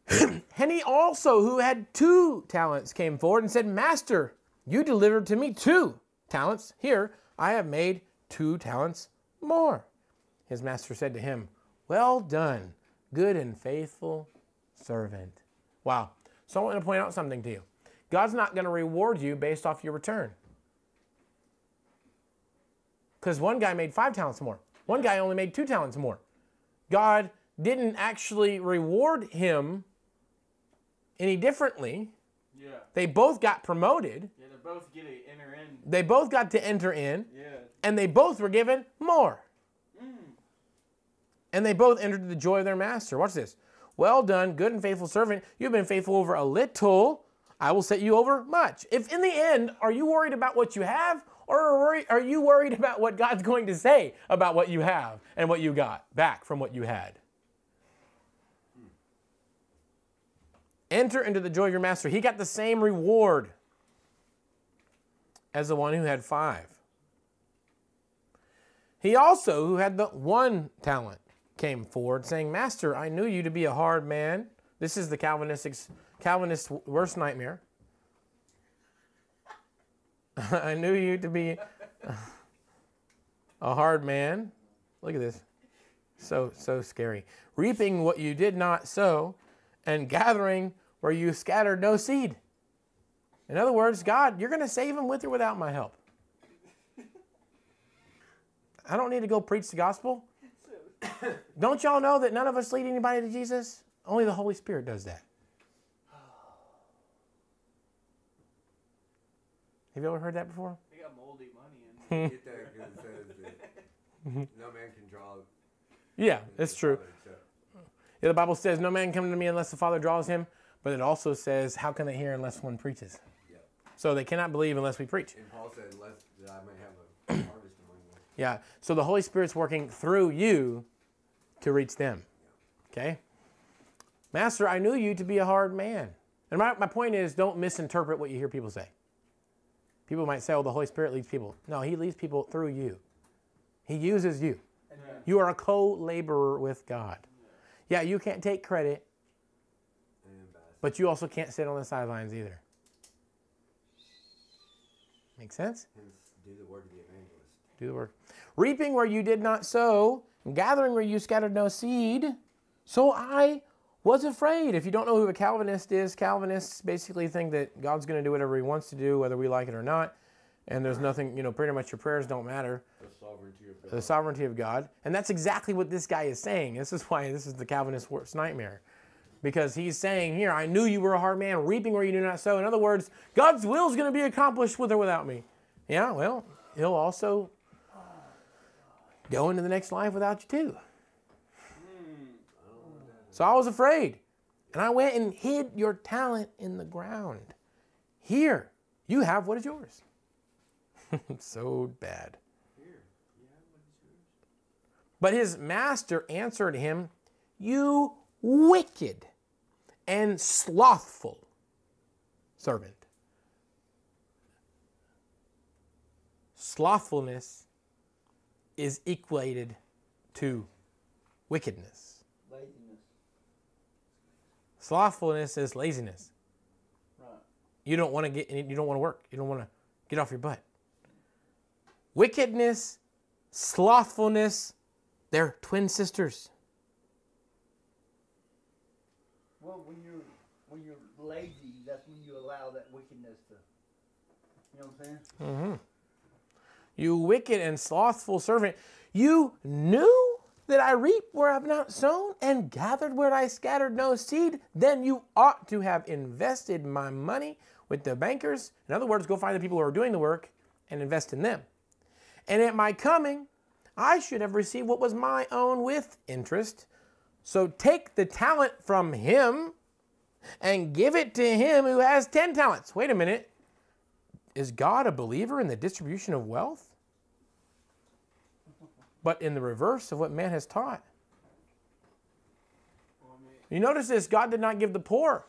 and he also, who had two talents, came forward and said, Master, you delivered to me two talents. Here, I have made two talents more. His master said to him, Well done, good and faithful servant. Wow. So I want to point out something to you. God's not going to reward you based off your return. Because one guy made five talents more, one guy only made two talents more. God didn't actually reward him any differently. Yeah. They both got promoted, Yeah, they both get to enter in. they both got to enter in, Yeah. and they both were given more. Mm. And they both entered the joy of their master. Watch this. Well done, good and faithful servant. You've been faithful over a little. I will set you over much. If in the end, are you worried about what you have, or are you worried about what God's going to say about what you have and what you got back from what you had? Enter into the joy of your master. He got the same reward as the one who had five. He also, who had the one talent, came forward, saying, Master, I knew you to be a hard man. This is the Calvinistic, Calvinist's worst nightmare. I knew you to be a hard man. Look at this. So, so scary. Reaping what you did not sow, and gathering where you scattered no seed. In other words, God, you're going to save him with or without my help. I don't need to go preach the gospel. Don't y'all know that none of us lead anybody to Jesus? Only the Holy Spirit does that. Have you ever heard that before? They got moldy money in. Get that because it says that no man can draw. Yeah, that's true. Yeah, the Bible says, No man come to me unless the Father draws him. But it also says, How can they hear unless one preaches? Yeah. So they cannot believe unless we preach. And Paul said, "Lest that I may have a harvest among you." Yeah. So the Holy Spirit's working through you to reach them. Okay? Master, I knew you to be a hard man. And my, my point is don't misinterpret what you hear people say. People might say, oh, the Holy Spirit leads people. No, He leads people through you. He uses you. You are a co laborer with God. Yeah, you can't take credit, And ambassador. But you also can't sit on the sidelines either. Make sense? Do the work of the evangelist. Do the work. Reaping where you did not sow, and gathering where you scattered no seed. So I was afraid. If you don't know who a Calvinist is, Calvinists basically think that God's going to do whatever he wants to do, whether we like it or not. And there's nothing, you know, pretty much your prayers don't matter. The sovereignty of God. The sovereignty of God. And that's exactly what this guy is saying. This is why this is the Calvinist worst nightmare. Because he's saying here, I knew you were a hard man, reaping where you do not sow. In other words, God's will is going to be accomplished with or without me. Yeah, well, he'll also go into the next life without you too. So I was afraid. And I went and hid your talent in the ground. Here, you have what is yours. so bad. But his master answered him, You wicked and slothful servant. Slothfulness is equated to wickedness. Laziness. Slothfulness is laziness. Right. You don't want to get you don't want to work. You don't want to get off your butt. Wickedness slothfulness, they're twin sisters. Well, when you're when you're lazy, that's when you allow that wickedness to. You know what I'm saying? Mm-hmm. You wicked and slothful servant, you knew that I reap where I've not sown and gathered where I scattered no seed. Then you ought to have invested my money with the bankers. In other words, go find the people who are doing the work and invest in them. And at my coming, I should have received what was my own with interest. So take the talent from him and give it to him who has 10 talents. Wait a minute. Is God a believer in the distribution of wealth? But in the reverse of what man has taught. You notice this God did not give the poor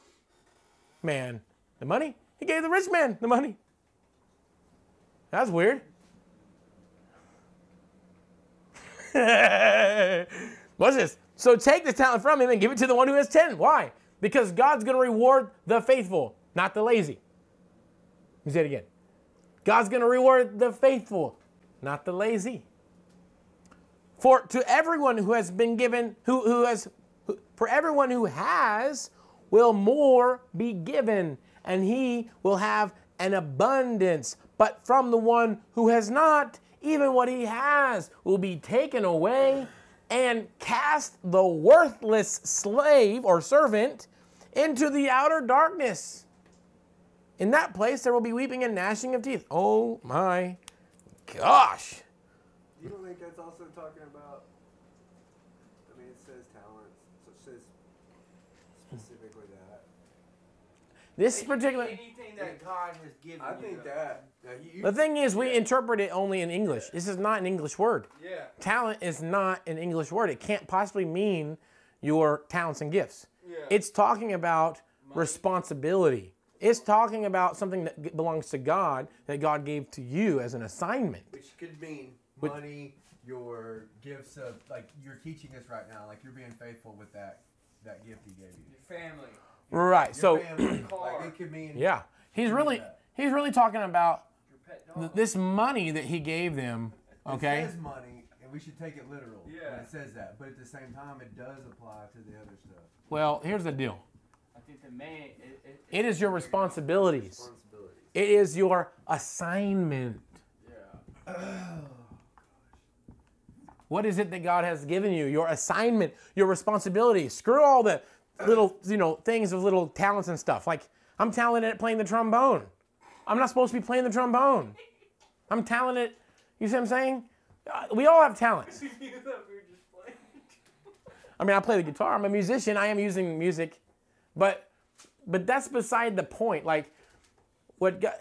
man the money, He gave the rich man the money. That's weird. What's this? So take the talent from him and give it to the one who has 10. Why? Because God's going to reward the faithful, not the lazy. Let me say it again. God's going to reward the faithful, not the lazy. For to everyone who has been given, who, who has, who, for everyone who has, will more be given, and he will have an abundance. But from the one who has not, even what he has will be taken away and cast the worthless slave or servant into the outer darkness. In that place, there will be weeping and gnashing of teeth. Oh my gosh. You don't think that's also talking about? I mean, it says talents, so it says specifically that. This particular. anything that God has given I you. think though. that. Now, you, The thing is, we interpret it only in English. This is not an English word. Yeah. Talent is not an English word. It can't possibly mean your talents and gifts. Yeah. It's talking about responsibility. It's talking about something that belongs to God that God gave to you as an assignment. which could mean With- money, your gifts of like you're teaching us right now, like you're being faithful with that that gift he gave you. Your family. Right. Your So, family, Car. like it could mean yeah, he's really he's really talking about Your pet dog. this money that he gave them. Okay. It says money, and we should take it literal Yeah. when it says that. But at the same time, it does apply to the other stuff. Well, here's the deal. I think the man. It, it, It is your responsibilities. Responsibilities. It is your assignment. Yeah. Oh, what is it that God has given you? Your assignment, your responsibility. Screw all the little, you know, things of little talents and stuff. Like I'm talented at playing the trombone. I'm not supposed to be playing the trombone. I'm talented. You see what I'm saying? Uh, We all have talents. you thought we were just playing. I mean, I play the guitar. I'm a musician. I am using music, but but that's beside the point. Like, what God,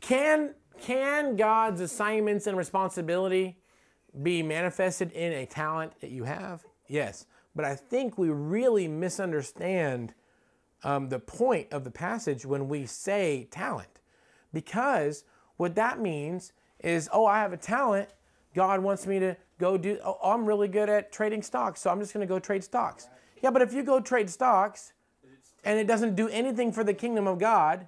can can God's assignments and responsibility be manifested in a talent that you have? Yes, but I think we really misunderstand um, the point of the passage when we say talent, because what that means is, oh, I have a talent. God wants me to go do. Oh, I'm really good at trading stocks, so I'm just going to go trade stocks. Yeah, but if you go trade stocks and it doesn't do anything for the kingdom of God,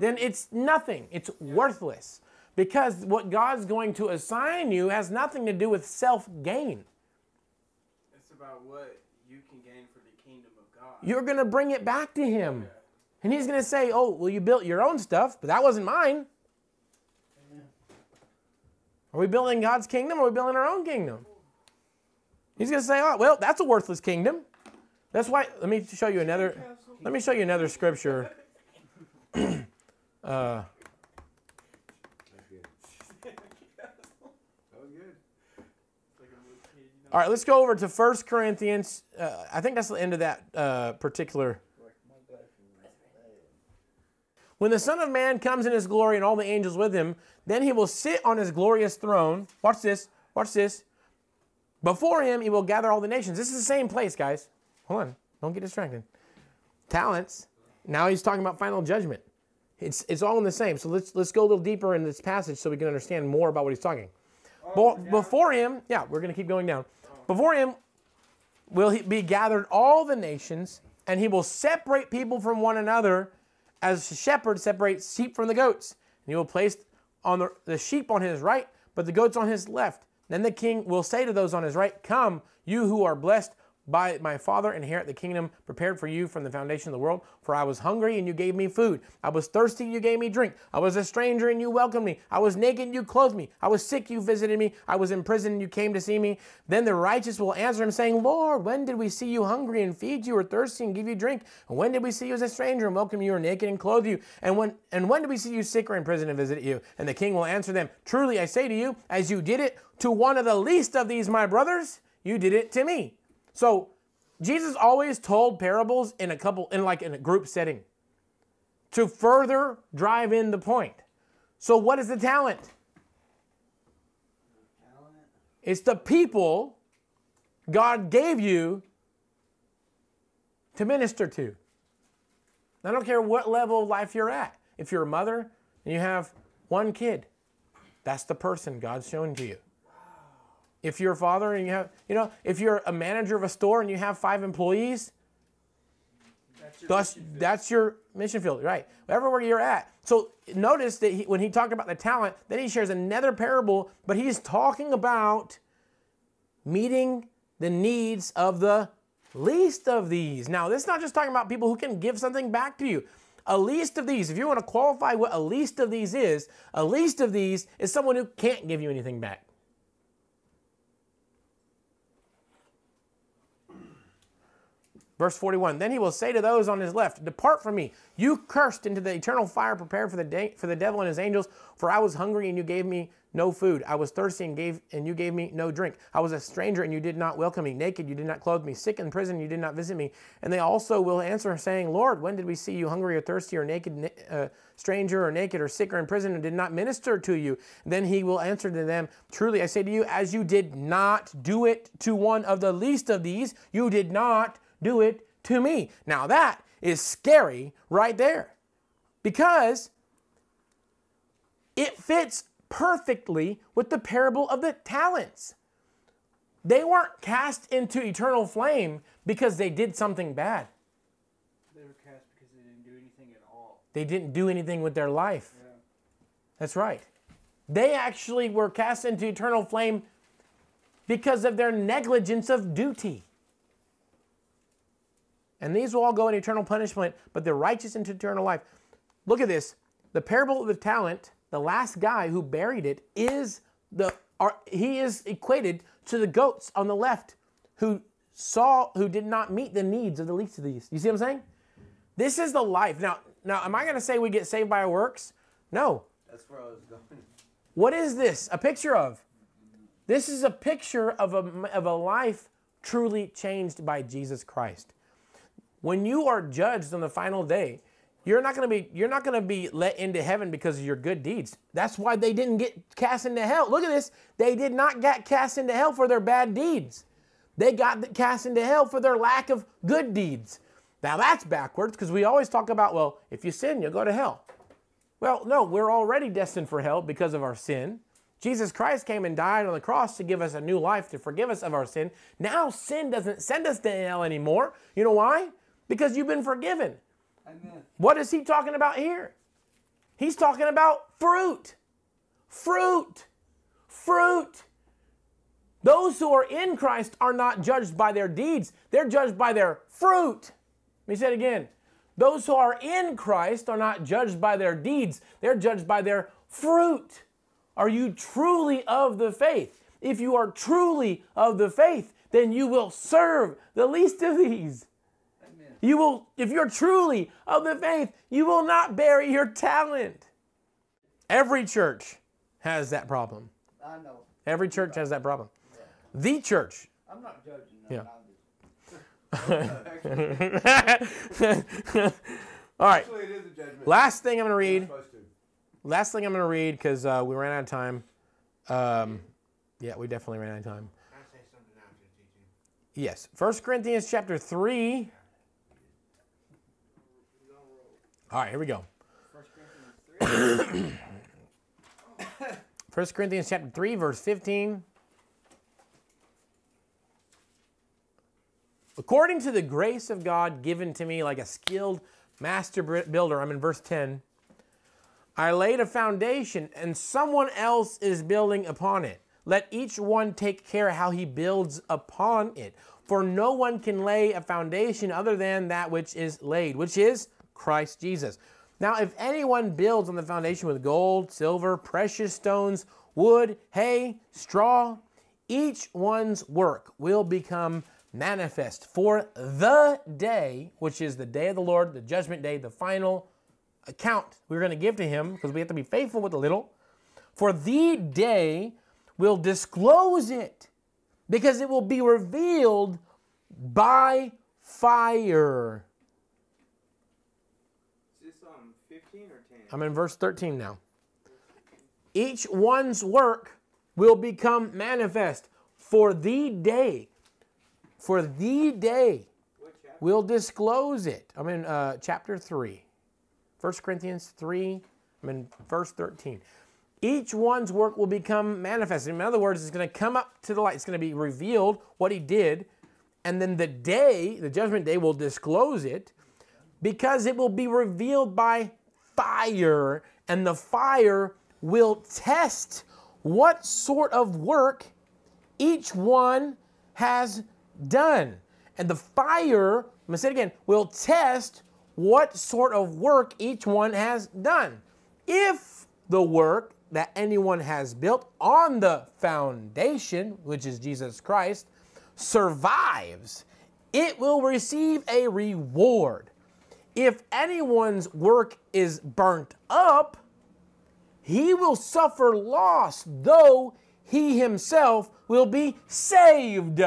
then it's nothing. It's worthless. Because what God's going to assign you has nothing to do with self gain. It's about what you can gain for the kingdom of God. You're going to bring it back to Him. And He's going to say, Oh, well, you built your own stuff, but that wasn't mine. Are we building God's kingdom or are we building our own kingdom? He's going to say, Oh, well, that's a worthless kingdom. That's why, let me show you another, let me show you another scripture. uh. All right, let's go over to 1 Corinthians. Uh, I think that's the end of that uh, particular. When the Son of Man comes in his glory and all the angels with him, then he will sit on his glorious throne. Watch this. Watch this. Before him, he will gather all the nations. This is the same place, guys. Hold on. Don't get distracted. Talents. Now he's talking about final judgment. It's, it's all in the same. So let's, let's go a little deeper in this passage so we can understand more about what he's talking. Oh, Bo- before him, yeah, we're going to keep going down. Before him will he be gathered all the nations, and he will separate people from one another as a shepherd separates sheep from the goats. And he will place on the, the sheep on his right, but the goats on his left. Then the king will say to those on his right, Come, you who are blessed by my Father, inherit the kingdom prepared for you from the foundation of the world. For I was hungry, and you gave me food. I was thirsty, and you gave me drink. I was a stranger, and you welcomed me. I was naked, and you clothed me. I was sick, you visited me. I was in prison, and you came to see me. Then the righteous will answer him, saying, Lord, when did we see you hungry and feed you, or thirsty and give you drink? And when did we see you as a stranger and welcome you, or naked and clothe you? And when and when did we see you sick or in prison and visit you? And the king will answer them, Truly I say to you, as you did it to one of the least of these my brothers, you did it to me. So Jesus always told parables in a couple, in like in a group setting to further drive in the point. So, what is the talent? It's the people God gave you to minister to. I don't care what level of life you're at. If you're a mother and you have one kid, that's the person God's shown to you. If you're a father and you have, you know, if you're a manager of a store and you have five employees, That's your field. that's your mission field, right? Everywhere you're at. So notice that he, when he talked about the talent, then he shares another parable, but he's talking about meeting the needs of the least of these. Now, this is not just talking about people who can give something back to you. A least of these, if you want to qualify what a least of these is, a least of these is someone who can't give you anything back. Verse 41 Then he will say to those on his left, Depart from me, you cursed, into the eternal fire prepared for the, day, for the devil and his angels. For I was hungry, and you gave me no food. I was thirsty, and, gave, and you gave me no drink. I was a stranger, and you did not welcome me. Naked, you did not clothe me. Sick in prison, you did not visit me. And they also will answer, saying, Lord, when did we see you hungry or thirsty or naked, uh, stranger or naked or sick or in prison, and did not minister to you? Then he will answer to them, Truly I say to you, as you did not do it to one of the least of these, you did not do it to me. Now that is scary right there because it fits perfectly with the parable of the talents. They weren't cast into eternal flame because they did something bad. They were cast because they didn't do anything at all. They didn't do anything with their life. Yeah. That's right. They actually were cast into eternal flame because of their negligence of duty. And these will all go in eternal punishment, but the righteous into eternal life. Look at this. The parable of the talent, the last guy who buried it is the are, he is equated to the goats on the left who saw who did not meet the needs of the least of these. You see what I'm saying? This is the life. Now, now am I going to say we get saved by our works? No. That's where I was going. What is this a picture of? This is a picture of a, of a life truly changed by Jesus Christ. When you are judged on the final day, you're not going to be you're not going to be let into heaven because of your good deeds. That's why they didn't get cast into hell. Look at this. They did not get cast into hell for their bad deeds. They got cast into hell for their lack of good deeds. Now that's backwards because we always talk about, well, if you sin, you'll go to hell. Well, no, we're already destined for hell because of our sin. Jesus Christ came and died on the cross to give us a new life, to forgive us of our sin. Now sin doesn't send us to hell anymore. You know why? Because you've been forgiven. Amen. What is he talking about here? He's talking about fruit. Fruit. Fruit. Those who are in Christ are not judged by their deeds, they're judged by their fruit. Let me say it again. Those who are in Christ are not judged by their deeds, they're judged by their fruit. Are you truly of the faith? If you are truly of the faith, then you will serve the least of these. You will, if you're truly of the faith, you will not bury your talent. Every church has that problem. I know. Every church has that problem. The church. I'm not judging them. Yeah. All right. Actually, it is a judgment. Last thing I'm going to read. Last thing I'm going to read because uh, we ran out of time. Um, yeah, we definitely ran out of time. I say something now teaching? Yes. 1 Corinthians chapter 3. All right, here we go. First Corinthians 3. 1 Corinthians chapter 3, verse 15. According to the grace of God given to me like a skilled master builder, I'm in verse 10. I laid a foundation and someone else is building upon it. let each one take care how he builds upon it. For no one can lay a foundation other than that which is laid, which is Christ Jesus. Now, if anyone builds on the foundation with gold, silver, precious stones, wood, hay, straw, each one's work will become manifest. For the day, which is the day of the Lord, the judgment day, the final account we're going to give to him, because we have to be faithful with a little. For the day will disclose it, because it will be revealed by fire. Is this um 15 or 10? I'm in verse 13 now. Each one's work will become manifest for the day. For the day will disclose it. I'm in uh, chapter 3. 1 Corinthians 3, I'm in verse 13. Each one's work will become manifest. In other words, it's going to come up to the light. It's going to be revealed what he did. And then the day, the judgment day, will disclose it because it will be revealed by fire. And the fire will test what sort of work each one has done. And the fire, I'm to say it again, will test what sort of work each one has done. If the work that anyone has built on the foundation, which is Jesus Christ, survives, it will receive a reward. If anyone's work is burnt up, he will suffer loss, though he himself will be saved,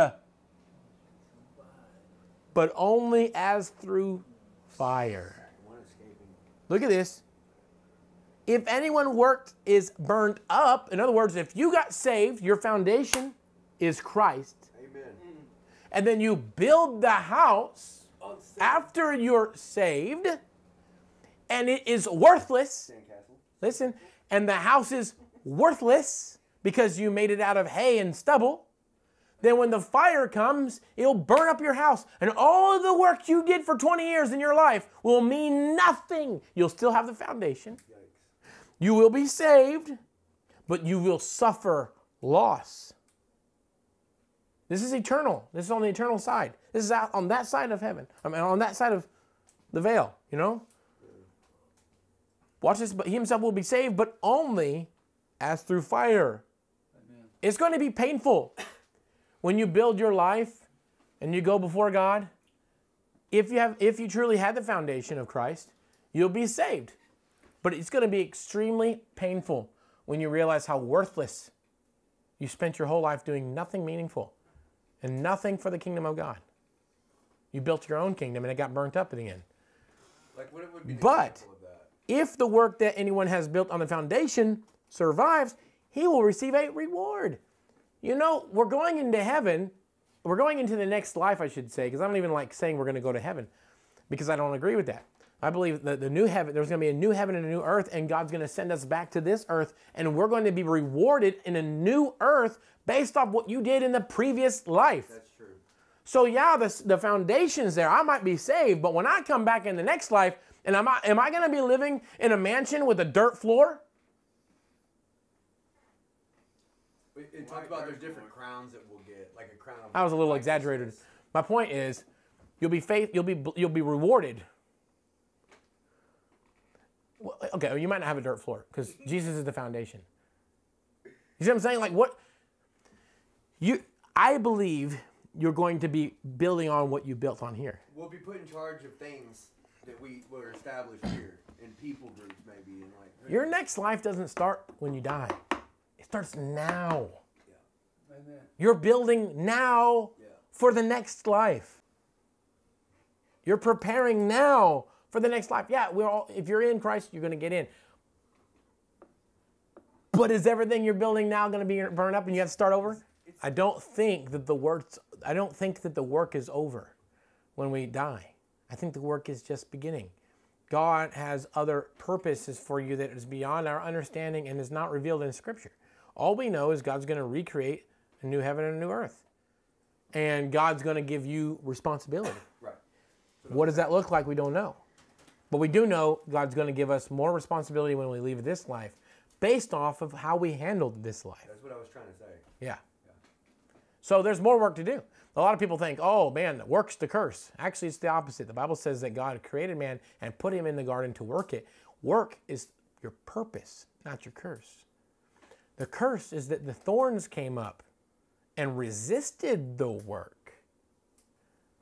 but only as through fire. Look at this. If anyone worked is burnt up, in other words, if you got saved, your foundation is Christ, Amen. and then you build the house after you're saved, and it is worthless, listen, and the house is worthless because you made it out of hay and stubble, then when the fire comes, it'll burn up your house. And all of the work you did for 20 years in your life will mean nothing. You'll still have the foundation. You will be saved, but you will suffer loss. This is eternal. This is on the eternal side. This is out on that side of heaven. I mean, on that side of the veil, you know? Watch this, but he himself will be saved, but only as through fire. It's going to be painful when you build your life and you go before God. If you have if you truly had the foundation of Christ, you'll be saved. But it's going to be extremely painful when you realize how worthless you spent your whole life doing nothing meaningful and nothing for the kingdom of God. You built your own kingdom and it got burnt up at the end. Like what it would be But-? If the work that anyone has built on the foundation survives, he will receive a reward. You know, we're going into heaven. We're going into the next life, I should say, because I don't even like saying we're going to go to heaven because I don't agree with that. I believe that the new heaven, there's going to be a new heaven and a new earth, and God's going to send us back to this earth, and we're going to be rewarded in a new earth based off what you did in the previous life. That's true. So yeah, the, the foundation's there. I might be saved, but when I come back in the next life, and am I, am I going to be living in a mansion with a dirt floor? It, it talks about there's different crowns that we'll get, like a crown of. I was a little exaggerated. My point is, you'll be faith, you'll be you'll be rewarded. Well, uh, okay, you might not have a dirt floor because Jesus is the foundation. You see what I'm saying? Like what you I believe you're going to be building on what you built on here. We'll be put in charge of things that we were established here, in people groups maybe, and like. Your next life doesn't start when you die. It starts now. Yeah. Amen. You're building now Yeah. for the next life. You're preparing now for the next life. Yeah, we're all if you're in Christ, you're going to get in. But is everything you're building now going to be burned up and you have to start over? I don't think that the work I don't think that the work is over when we die. I think the work is just beginning. God has other purposes for you that is beyond our understanding and is not revealed in Scripture. All we know is God's going to recreate a new heaven and a new earth. And God's going to give you responsibility. Right. What does that look like? We don't know. But we do know God's going to give us more responsibility when we leave this life based off of how we handled this life. That's what I was trying to say. Yeah. So there's more work to do. A lot of people think, oh man, work's the curse. Actually, it's the opposite. The Bible says that God created man and put him in the garden to work it. Work is your purpose, not your curse. The curse is that the thorns came up and resisted the work.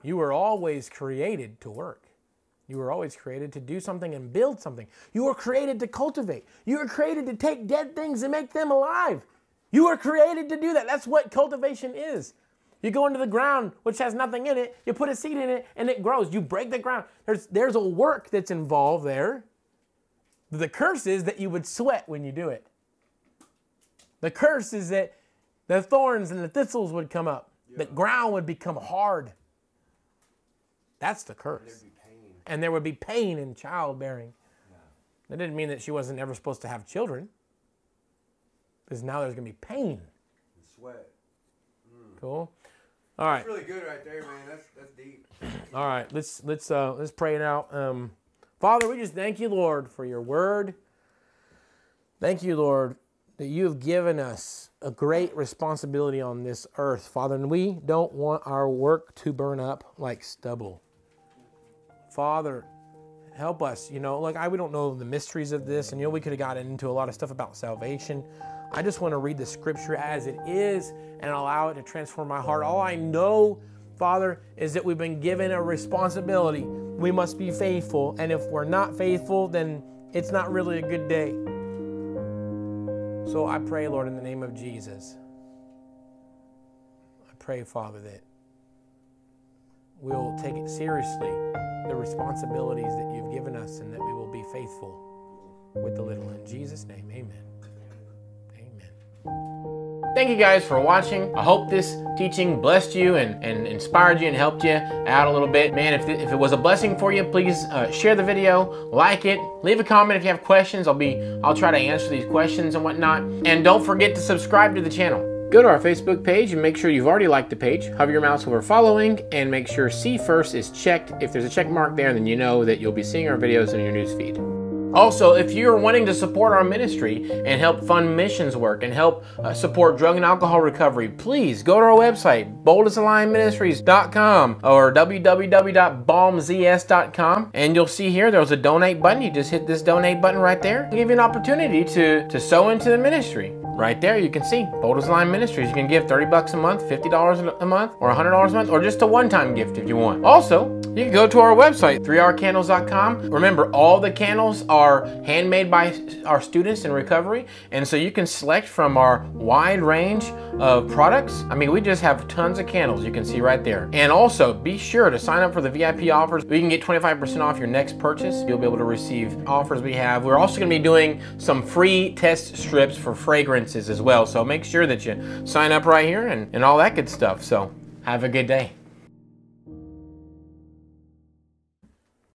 You were always created to work. You were always created to do something and build something. You were created to cultivate. You were created to take dead things and make them alive. You were created to do that. That's what cultivation is. You go into the ground, which has nothing in it, you put a seed in it, and it grows. You break the ground. There's, there's a work that's involved there. The curse is that you would sweat when you do it. The curse is that the thorns and the thistles would come up. The ground would become hard. That's the curse. There'd be pain. And there would be pain in childbearing. That didn't mean that she wasn't ever supposed to have children. Because now there's going to be pain. And sweat. Cool. All right. That's really good right there, man. That's that's deep. All right, let's let's uh, let's pray it out. Um, Father, we just thank you, Lord, for your word. Thank you, Lord, that you have given us a great responsibility on this earth, Father, and we don't want our work to burn up like stubble. Father, help us. You know, like I we don't know the mysteries of this, and you know we could have gotten into a lot of stuff about salvation. I just want to read the scripture as it is and allow it to transform my heart. All I know, Father, is that we've been given a responsibility. We must be faithful, and if we're not faithful, then it's not really a good day. So I pray, Lord, in the name of Jesus. I pray, Father, that we'll take it seriously, the responsibilities that you've given us, and that we will be faithful with the little. In Jesus' name, amen. Amen. Thank you guys for watching. I hope this teaching blessed you and, and inspired you and helped you out a little bit. Man, if, if it was a blessing for you, please uh, share the video, like it, leave a comment if you have questions. I'll be I'll try to answer these questions and whatnot. And don't forget to subscribe to the channel. Go to our Facebook page and make sure you've already liked the page. Hover your mouse over following and make sure see first is checked. If there's a check mark there, then you know that you'll be seeing our videos in your news feed. Also, if you're wanting to support our ministry and help fund missions work and help uh, support drug and alcohol recovery, please go to our website, boldasalionministries.com or www.balmzs.com and you'll see here there's a donate button. You just hit this donate button right there. It'll give you an opportunity to, to sow into the ministry. Right there, you can see Bold as a Lion Ministries. You can give 30 bucks a month, $50 a month, or $100 a month, or just a one-time gift if you want. Also, you can go to our website, 3rcandles.com. Remember, all the candles are handmade by our students in recovery, and so you can select from our wide range of products. I mean, we just have tons of candles you can see right there. And also, be sure to sign up for the VIP offers. We can get 25% off your next purchase. You'll be able to receive offers we have. We're also going to be doing some free test strips for as well. So make sure that you sign up right here and, and all that good stuff. So have a good day.